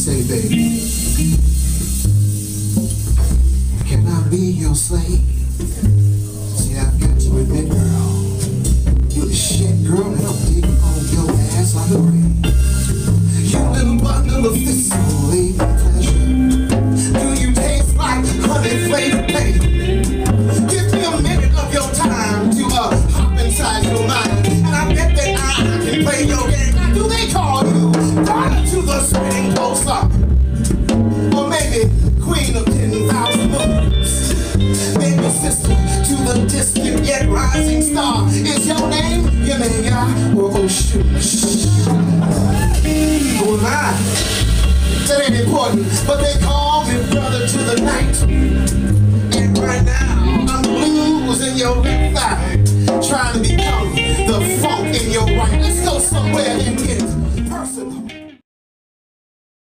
Say, baby, can I be your slave? See, I've got to admit, girl, you the shit, girl, and I'm digging on your ass like a grave. You little bundle of physical pleasure. Do you taste like honey flavored pain? Give me a minute of your time to uh, hop inside your mind, and I bet that I can play your spinning pulsar? Or maybe queen of 10,000 moons? Baby sister to the distant yet rising star. Is your name Yemaya or Oshun? Who am I? That ain't important, but they call me brother to the night. And right now, I'm blues in your left thigh, trying to become the funk in your right. Let's go somewhere and get personal.